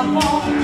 amor.